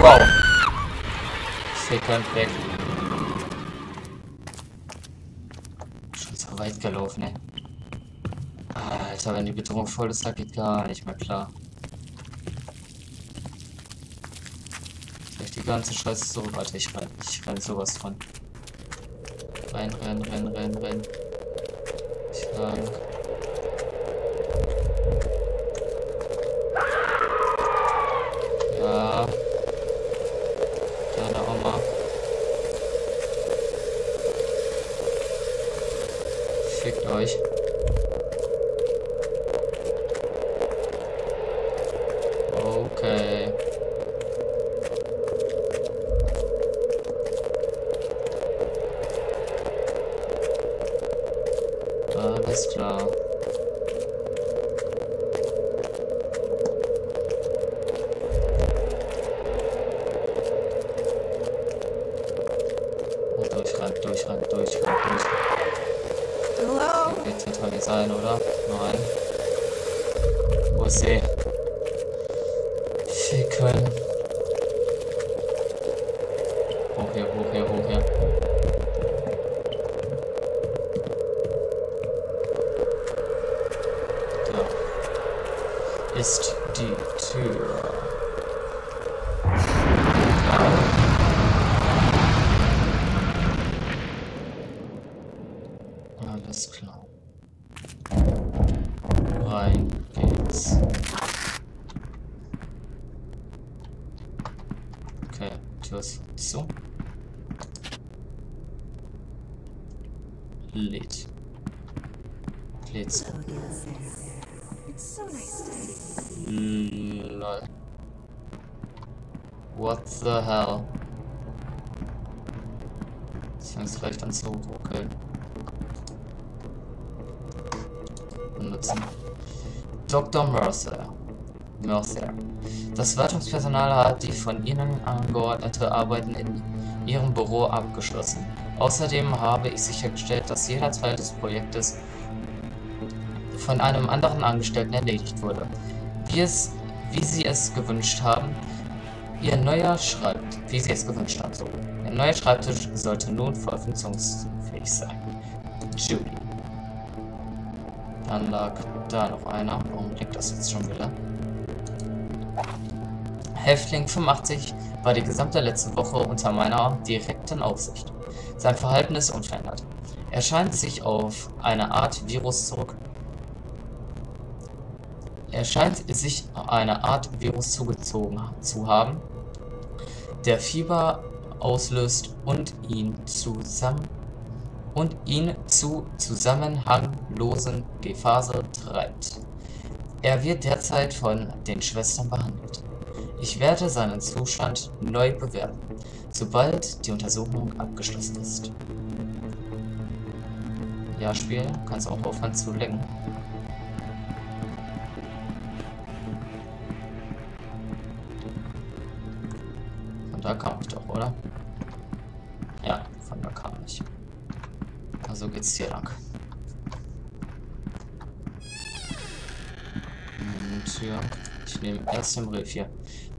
Wow. Fickend weg. Schon so weit gelaufen, ey. Alter, wenn die Bedrohung voll ist, da geht gar nicht mehr klar. Soll ich die ganze Scheiße so? Warte, ich renn, ich renn sowas von. Rein, rein, rein, rein, rein. Ich lang. Fickt euch. she couldn't. Hold Ist die Tür. Nice to see Lol. What the hell? Jetzt fängt es leicht an zu ruckeln. Benutzen. Dr. Mercer. Mercer. Das Wartungspersonal hat die von Ihnen angeordnete Arbeiten in Ihrem Büro abgeschlossen. Außerdem habe ich sichergestellt, dass jeder Teil des Projektes von einem anderen Angestellten erledigt wurde. Wie, es, wie Sie es gewünscht haben, Ihr neuer Schreibt, wie Sie es gewünscht haben, so. Ihr neuer Schreibtisch sollte nun voll funktionsfähig sein. Judy. Dann lag da noch einer. Warum liegt das jetzt schon wieder? Häftling 85 war die gesamte letzte Woche unter meiner direkten Aufsicht. Sein Verhalten ist unverändert. Er scheint sich auf eine Art Virus zurück. Er scheint sich eine Art Virus zugezogen zu haben, der Fieber auslöst und ihn zusammen und ihn zu zusammenhanglosen Gefaser treibt. Er wird derzeit von den Schwestern behandelt. Ich werde seinen Zustand neu bewerten, sobald die Untersuchung abgeschlossen ist. Ja, Spiel, kannst auch aufhören zu lecken. Von da kam ich doch, oder? Ja, von da kam ich. Also geht's hier lang. Und ja, ich nehme erst den Brief hier.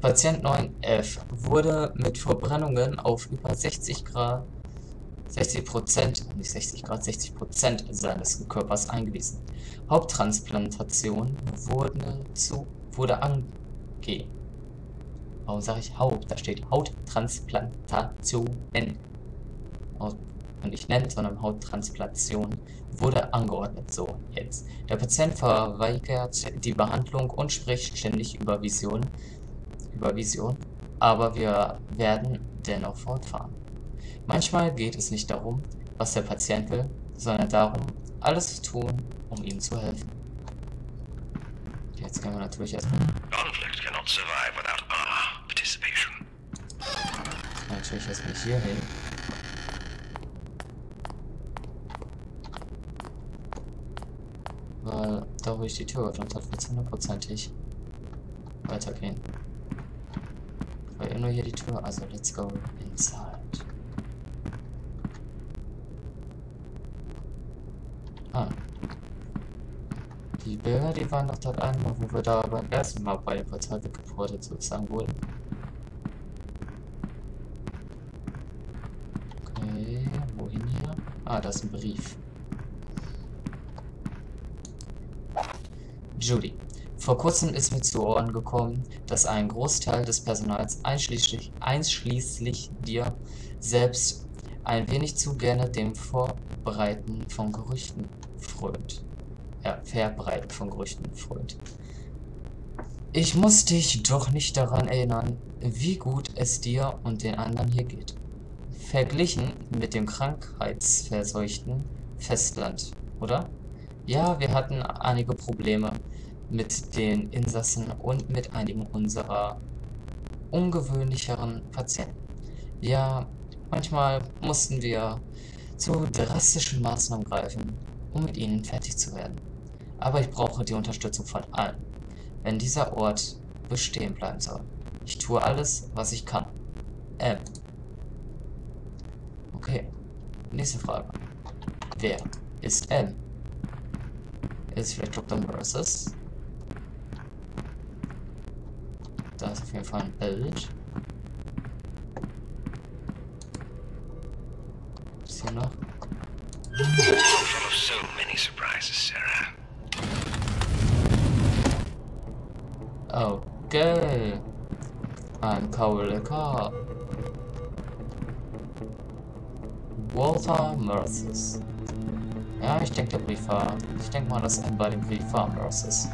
Patient 9F wurde mit Verbrennungen auf über 60 Grad 60 Prozent, nicht 60 Grad, 60 Prozent seines Körpers eingewiesen. Haupttransplantation wurde zu, wurde ange... Warum sage ich Haupt? Da steht Hauttransplantationen. Haut- Und nicht nennt, sondern Hauttransplantation wurde angeordnet. So, jetzt. Der Patient verweigert die Behandlung und spricht ständig über Vision. Über Vision. Aber wir werden dennoch fortfahren. Manchmal geht es nicht darum, was der Patient will, sondern darum, alles zu tun, um ihm zu helfen. Jetzt können wir natürlich erstmal Conflict cannot survive without our participation. natürlich erstmal hier hin. Weil da wo ich die Tür geöffnet habe, wird es hundertprozentig weitergehen öffnet nur hier die Tür, also let's go inside. Ah. Die Bilder, die waren doch dort einmal, wo wir da beim ersten Mal bei dem Portal weggeportet sozusagen wurden. Okay, wohin hier? Ah, da ist ein Brief. Julie. Vor kurzem ist mir zu Ohren gekommen, dass ein Großteil des Personals, einschließlich, einschließlich dir selbst, ein wenig zu gerne dem Vorbereiten von Gerüchten frönt. Ja, Verbreiten von Gerüchten frönt. Ich muss dich doch nicht daran erinnern, wie gut es dir und den anderen hier geht. Verglichen mit dem krankheitsverseuchten Festland, oder? Ja, wir hatten einige Probleme mit den Insassen und mit einigen unserer ungewöhnlicheren Patienten. Ja, manchmal mussten wir zu drastischen Maßnahmen greifen, um mit ihnen fertig zu werden. Aber ich brauche die Unterstützung von allen, wenn dieser Ort bestehen bleiben soll. Ich tue alles, was ich kann. M. Okay. Nächste Frage. Wer ist M? Ist vielleicht Dr. Merces? Da ist auf jeden Fall ein Bild. Ist hier noch? So many surprises, Sarah. Okay. Ein Kaulika. Walter Merces. Ja, ich denke, der Brief war. Ich denke mal, dass ein bei dem Brief war Merces.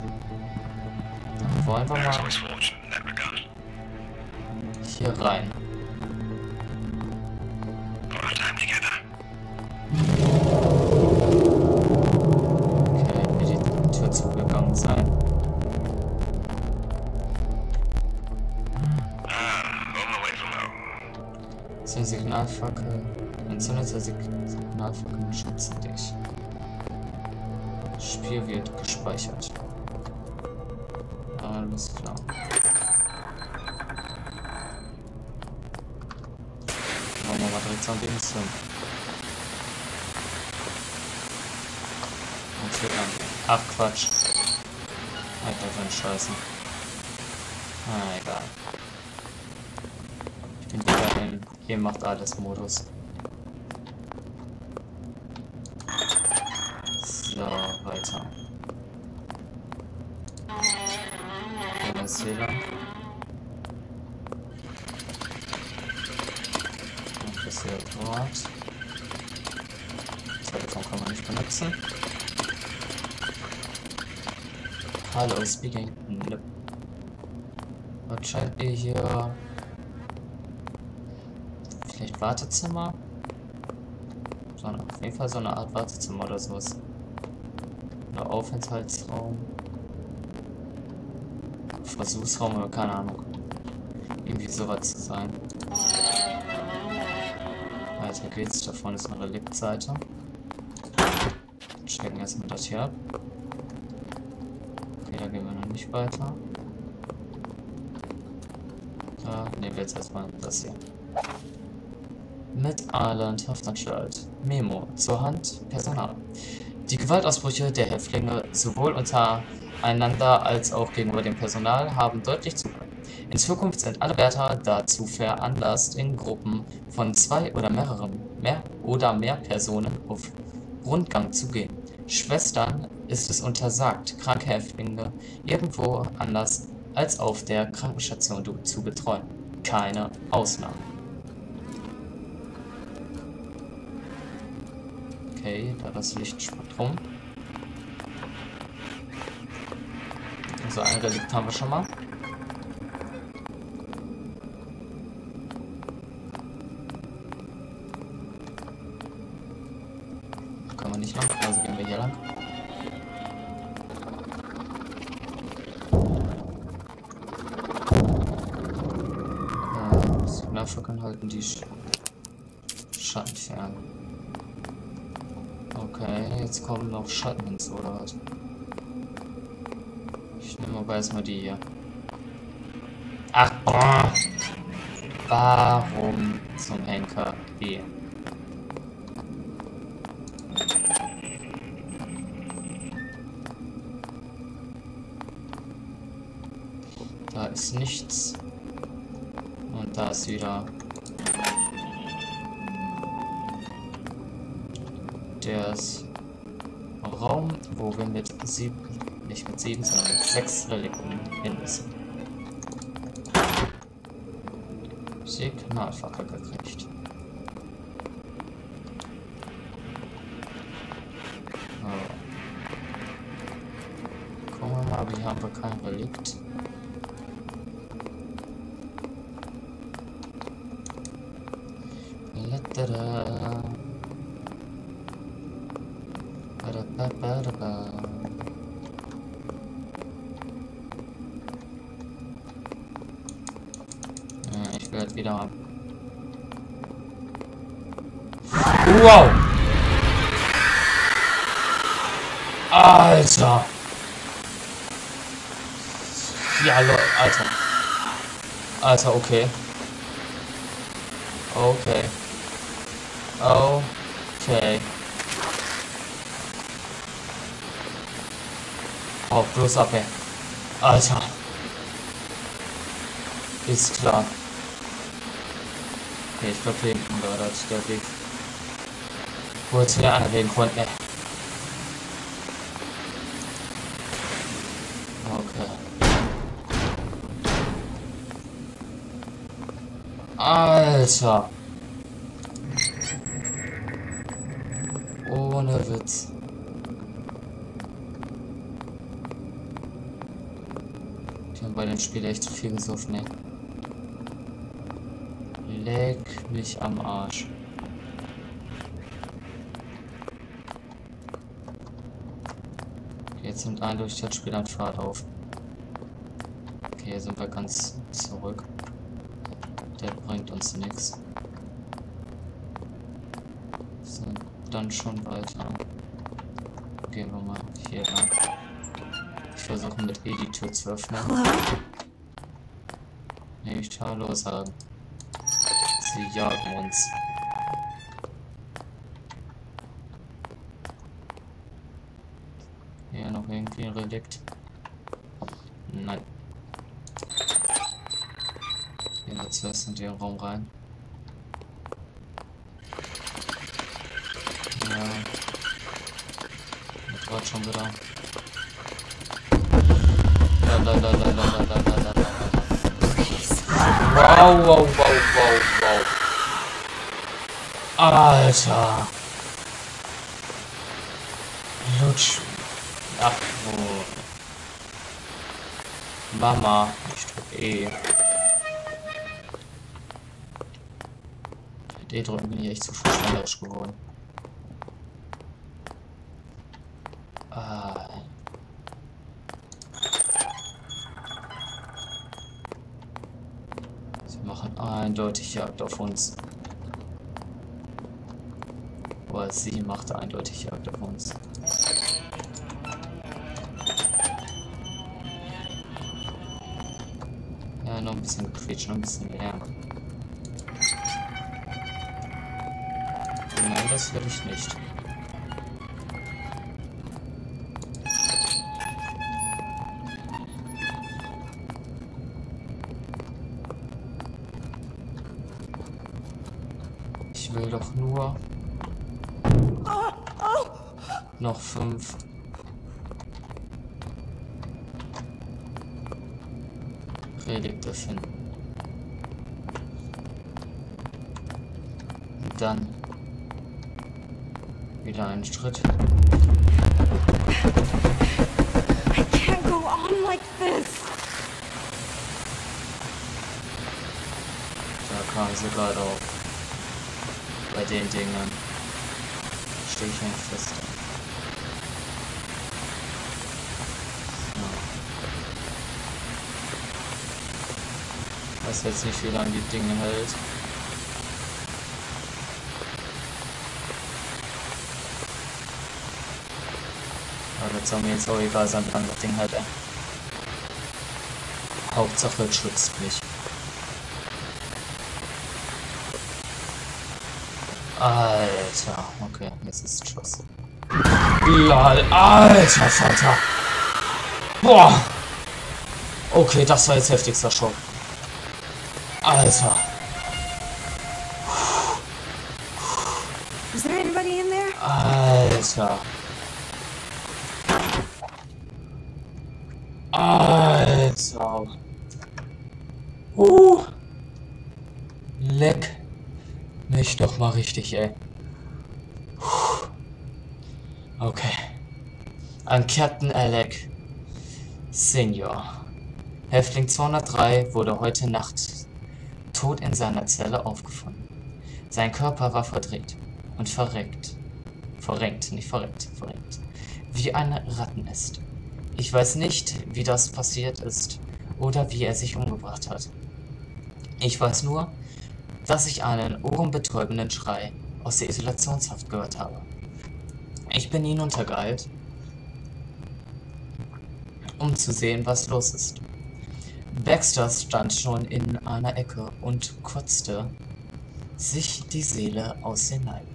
Dann wollen wir mal hier rein. Okay, die Tür zugegangen sein. Ah. Zur Signalfackel. Entzündete Sig Signalfackeln schützen dich. Spiel wird gespeichert. Alles klar. Dings hin. Und hier lang. Ach Quatsch. Alter, für ein Scheiße. Ah, egal. Ich bin wieder in Ihr macht alles Modus. So, weiter. Venezuela. Und das hier dort. Telefon kann benutzen. Hallo, speaking. Was scheint ihr hier Vielleicht Wartezimmer? So, auf jeden Fall so eine Art Wartezimmer oder sowas. Oder Aufenthaltsraum. Versuchsraum oder keine Ahnung. Irgendwie sowas zu sein. Weiter geht's. Da vorne ist eine Reliktseite. Checken erstmal das hier ab. Okay, da gehen wir noch nicht weiter. Da nehmen wir jetzt erstmal das hier. Mit Arland Haftanstalt. Memo. Zur Hand Personal. Die Gewaltausbrüche der Häftlinge sowohl untereinander als auch gegenüber dem Personal haben deutlich zugenommen. In Zukunft sind alle Wärter dazu veranlasst, in Gruppen von zwei oder mehreren mehr oder mehr Personen auf Rundgang zu gehen. Schwestern ist es untersagt, kranke Häftlinge irgendwo anders als auf der Krankenstation zu betreuen. Keine Ausnahme. Okay, da das Lichtspektrum. Also ein Relikt haben wir schon mal. Signalfackeln halten die Sch Schatten fern. Okay, jetzt kommen noch Schatten hinzu, oder was? Ich nehme aber erstmal die hier. Ach, boah. Warum zum Henker E? Ist Raum, wo wir mit sieben, nicht mit sieben, sondern mit sechs Relikten hin müssen. Signalfackel gekriegt. Gucken wir mal, aber hier haben wir kein Relikt. Halt wieder haben. Wow! Alter! Ja, Leute, Alter. Alter, okay. Okay. Okay. Oh, bloß ab, ey. Alter. Ist klar. Ich glaube, war das der Weg. Wo jetzt wieder anlegen konnten, ey. Okay. Alter. Ohne Witz. Die haben bei dem Spiel echt viel gesoffen, ey. Leck mich am Arsch. Jetzt nimmt eindeutig das Spiel an Fahrt auf. Okay, hier sind wir ganz zurück. Der bringt uns nichts. Sind dann schon weiter. Gehen wir mal hier lang. Ich versuche mit E die Tür zu öffnen. Hello? Nicht Hallo sagen. Sie jagen uns. Hier noch irgendwie ein Relikt. Nein. Gehen wir zuerst in den Raum rein. Ja. Das war schon wieder. La. Wow, wow, wow, wow, wow. Alter. Lutsch. Ach, wo. Mama, ich drück E. Mit E drücken bin ich echt zu verschwenderisch geworden. Ah. Sie machen eindeutig Jagd auf uns. Oder sie macht eindeutig Jagd auf uns. Ja, noch ein bisschen quietschen, noch ein bisschen Lärm. Nein, das will ich nicht. Noch fünf. Relikte finden. Und dann wieder einen Schritt. I can't go on like this! Da kam sie gerade auf. Bei den Dingen stehe ich fest. Jetzt nicht, wie lange die Dinge hält. Aber das soll mir jetzt auch egal sein, wie lange das Ding hält, ey. Hauptsache es schützt mich. Alter, okay, jetzt ist Schluss. Lol, alter Vater. Boah. Okay, das war jetzt heftigster Schock. Alter, Is there anybody in there? Alter. Alter. Uh. Leck mich doch mal richtig, ey. Okay. An Captain Alec. Senior. Häftling 203 wurde heute Nacht tot in seiner Zelle aufgefunden. Sein Körper war verdreht und verreckt. Verrenkt, nicht verreckt, verrenkt. Wie ein Rattennest. Ich weiß nicht, wie das passiert ist oder wie er sich umgebracht hat. Ich weiß nur, dass ich einen ohrenbetäubenden Schrei aus der Isolationshaft gehört habe. Ich bin hinuntergeeilt, um zu sehen, was los ist. Baxter stand schon in einer Ecke und kotzte sich die Seele aus den Leib.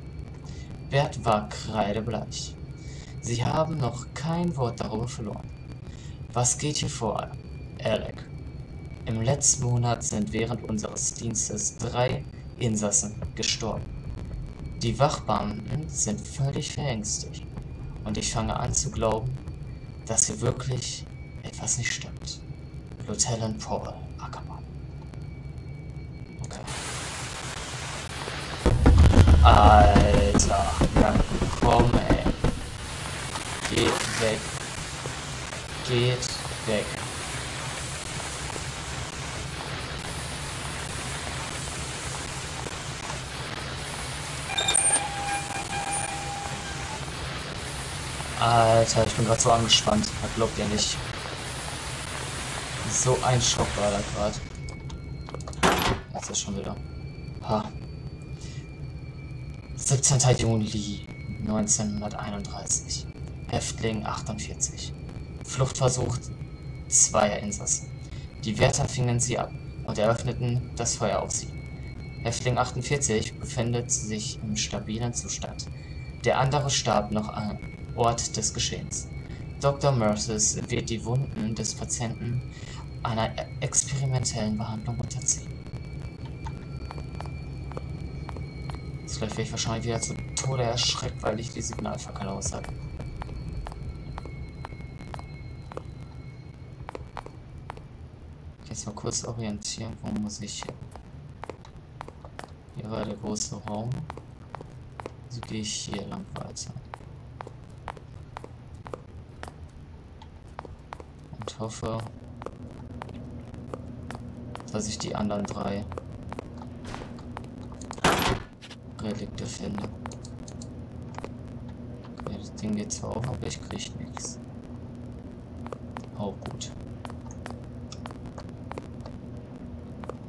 Bert war kreidebleich. Sie haben noch kein Wort darüber verloren. Was geht hier vor, Alec? Im letzten Monat sind während unseres Dienstes drei Insassen gestorben. Die Wachbeamten sind völlig verängstigt und ich fange an zu glauben, dass hier wirklich etwas nicht stimmt. Lieutenant Paul Ackermann. Okay. Alter, ja komm ey. Geht weg. Geht weg. Alter, ich bin gerade so angespannt. Das glaubt ihr nicht. So ein Schock war da gerade. Jetzt ist schon wieder. Ha. 17. Juli 1931. Häftling 48. Fluchtversuch zweier Insassen. Die Wärter fingen sie ab und eröffneten das Feuer auf sie. Häftling 48 befindet sich im stabilen Zustand. Der andere starb noch an Ort des Geschehens. Dr. Merces wird die Wunden des Patienten einer experimentellen Behandlung unterziehen. Jetzt werde ich wahrscheinlich wieder zu Tode erschreckt, weil ich die Signalfackel aus habe. Jetzt mal kurz orientieren, wo muss ich hin? Hier war der große Raum. Also gehe ich hier lang weiter. Und hoffe, dass ich die anderen drei Relikte finde. Okay, das Ding geht zwar auf, aber ich krieg nichts. Auch gut.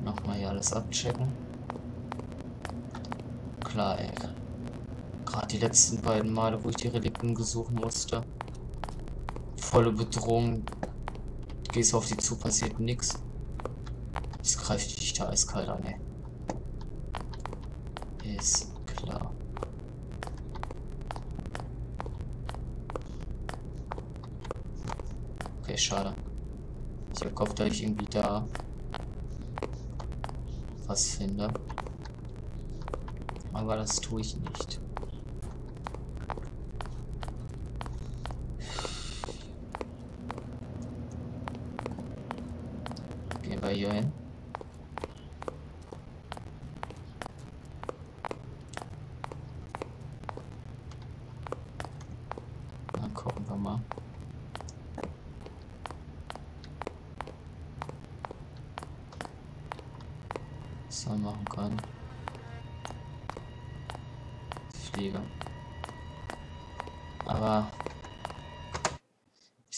Nochmal hier alles abchecken. Klar, ey. Gerade die letzten beiden Male, wo ich die Relikten gesucht musste. Volle Bedrohung. Gehst auf die zu, passiert nichts. Das greift dich da eiskalt an, ey. Ist klar. Okay, schade. Ich hab gehofft, dass ich irgendwie da was finde. Aber das tue ich nicht. Gehen wir hier hin.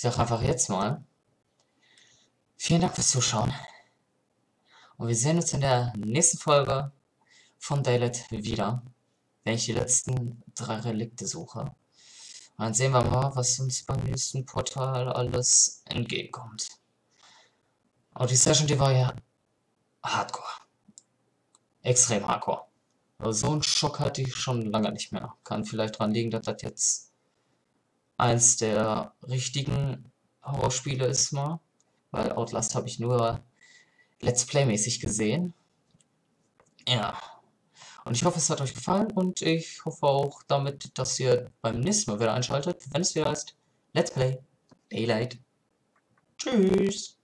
Sag einfach jetzt mal. Vielen Dank fürs Zuschauen. Und wir sehen uns in der nächsten Folge von Daylight wieder, wenn ich die letzten drei Relikte suche. Und dann sehen wir mal, was uns beim nächsten Portal alles entgegenkommt. Und die Session, die war ja hardcore. Extrem hardcore. Aber so einen Schock hatte ich schon lange nicht mehr. Kann vielleicht daran liegen, dass das jetzt eins der richtigen Horrorspiele ist mal. Weil Outlast habe ich nur Let's Play-mäßig gesehen. Ja. Und ich hoffe, es hat euch gefallen und ich hoffe auch damit, dass ihr beim nächsten Mal wieder einschaltet, wenn es wieder heißt Let's Play Daylight. Tschüss!